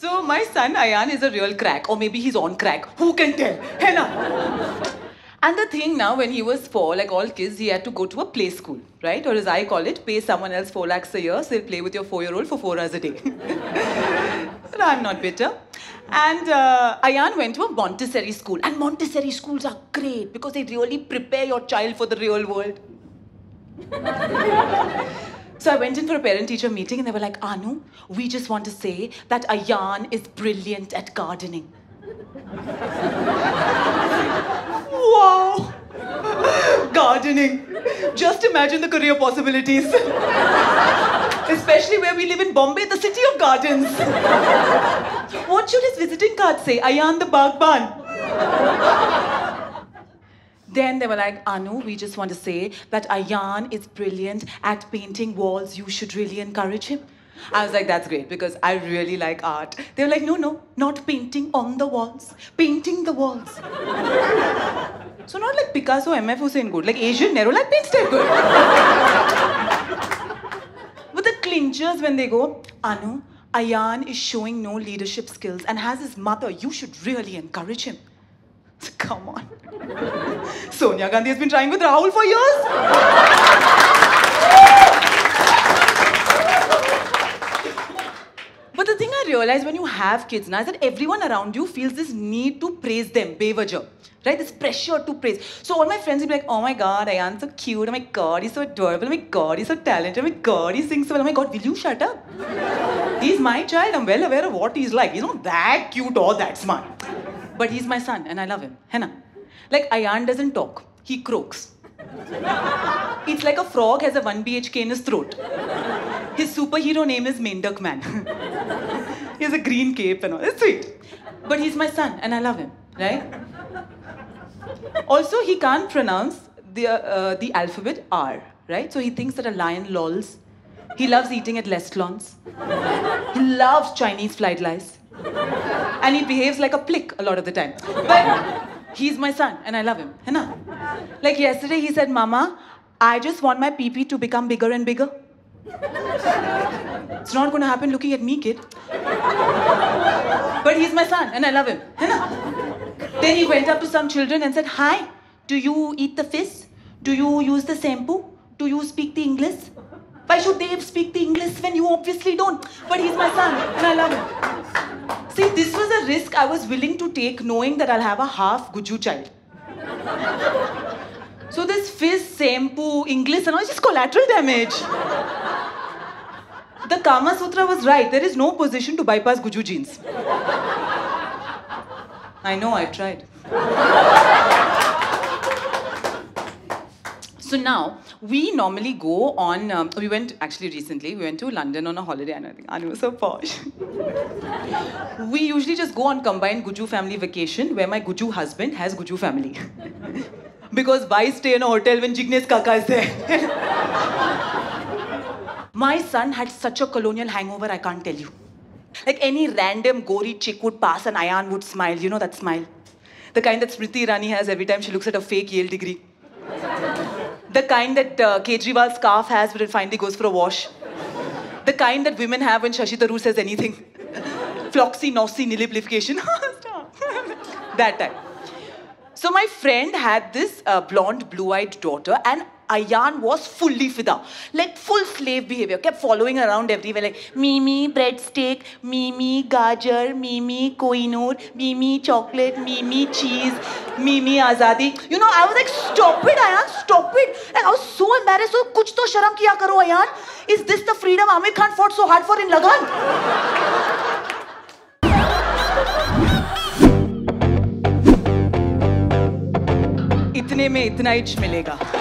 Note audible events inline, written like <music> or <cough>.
So my son Ayaan is a real crack, or maybe he's on crack. Who can tell? Hai na? And the thing now, when he was four, like all kids, he had to go to a play school, right? Or as I call it, pay someone else four lakhs a year, so he'll play with your four-year-old for four hours a day. <laughs> but I'm not bitter. And uh, Ayaan went to a Montessori school, and Montessori schools are great because they really prepare your child for the real world. <laughs> So I went in for a parent teacher meeting and they were like, Anu, we just want to say that Ayaan is brilliant at gardening. wow! gardening. Just imagine the career possibilities. Especially where we live in Bombay, the city of gardens. what should his visiting card say? Ayaan the Bagban. Then they were like, Anu, we just want to say that Ayaan is brilliant at painting walls. You should really encourage him. I was like, that's great because I really like art. They were like, no, no, not painting on the walls, painting the walls. so not like Picasso, MF Husain good, like Asian Nero, like paint style good. but the clinchers when they go, Anu, Ayaan is showing no leadership skills and has his mother. You should really encourage him. <laughs> Come on. <laughs> Sonia Gandhi has been trying with Rahul for years. but the thing I realized when you have kids now is that everyone around you feels this need to praise them, bevaja. Right? This pressure to praise. So all my friends will be like, oh my god, Ayaan's so cute. Oh my god, he's so adorable. Oh my god, he's so talented. Oh my god, he sings so well. Oh my god, will you shut up? he's my child. I'm well aware of what he's like. He's not that cute or that smart. But he's my son and I love him. Henna. Like Ayaan doesn't talk. He croaks. it's like a frog has a 1 BHK in his throat. His superhero name is Mendak Man. <laughs> he has a green cape and all. It's sweet. But he's my son and I love him, right? Also, he can't pronounce the, uh, the alphabet R, right? So he thinks that a lion lols. He loves eating at restaurants. He loves Chinese fried rice. And he behaves like a plick a lot of the time. But he's my son and I love him. Henna? Like yesterday, he said, Mama, I just want my pee to become bigger and bigger. It's not going to happen looking at me, kid. But he's my son and I love him. Then he went up to some children and said, Hi, do you eat the fish? Do you use the shampoo? Do you speak the English? Why should they speak the English when you obviously don't? But he's my son and I love him. See, this risk I was willing to take knowing that I'll have a half Guju child. So this fizz, shampoo, English and all just collateral damage. The Kama Sutra was right. There is no position to bypass Guju genes. I know, I've tried. So now, we normally go on, um, we went, actually recently, we went to London on a holiday and I think Anu was so posh. <laughs> we usually just go on combined Guju family vacation where my Guju husband has Guju family. <laughs> because why stay in a hotel when Jignesh Kaka is there? <laughs> my son had such a colonial hangover, I can't tell you. Like any random gory chick would pass and Ayaan would smile. You know that smile? The kind that Smriti Irani has every time she looks at a fake Yale degree. The kind that uh, Kejriwal's scarf has when it finally goes for a wash. The kind that women have when Shashi Tharoor says anything. <laughs> Floccinaucinihilipilification. <laughs> <laughs> that type. So my friend had this uh, blonde, blue-eyed daughter and Ayan was fully fida. Like full slave behavior. Kept following around everywhere like Mimi, breadstick, Mimi, gajar, Mimi, koinur, Mimi, chocolate, Mimi, cheese, Mimi, azadi. You know, I was like, stop it, Ayan, stop it. Like, I was so embarrassed. So, kuch to sharam kiya karo, Ayan. Is this the freedom Amir Khan fought so hard for in Lagan? इतने में इतना etch मिलेगा